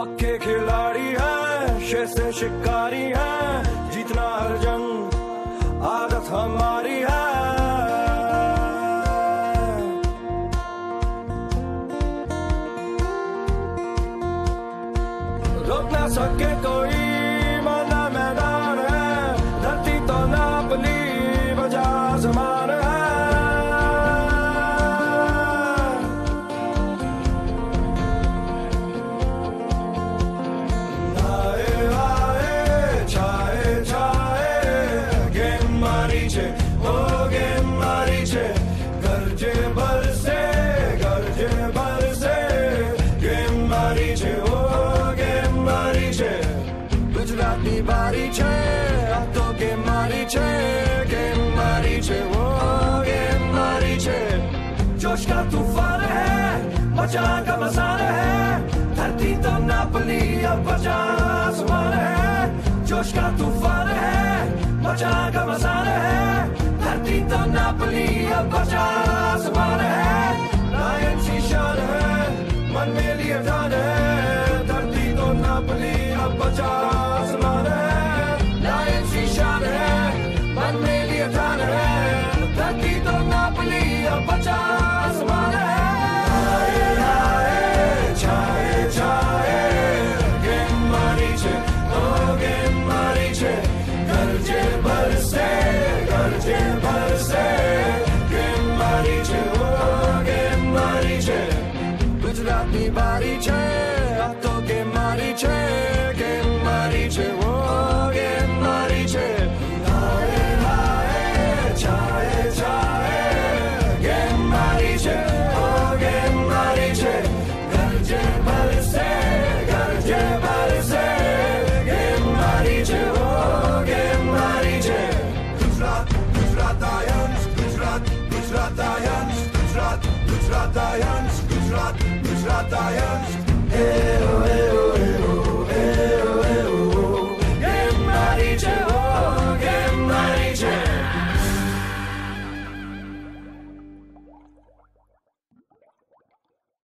पक्के खिलाड़ी है शेर से शिकारी है, जीतना हर जंग आदत हमारी है। रोक ना सके कोई नीचे होगे मारीचे, गर्जे बरसे गर्जे बरसे. गे मारीचे होगे मारीचे, गुजराती बारीचे तो गे मारीचे गे मारीचे होगे मारीचे. जोश का तूफ़ान है, मचा का मसान है, धरती तो नापली अब बचा आसमान है. जोश का तूफ़ान है, मचा का मसान तो नापली अब आसमान है, लायन सी शान है, मन में लिए ठान है, धरती तो नापली अब बचा, आसमान है, लायन सी शान है, मन में लिए ठान है, धरती तो नापली अब बचा, आसमान है। आए आए mariče, che mariče, oh, che mariče, hae, hae, chae, chae, che mariče, oh, che mariče, garje balse, garje balse, che mariče, oh, che mariče, Gujarat, Gujarat, Gujarat, Gujarat, Gujarat, Gujarat, Gujarat,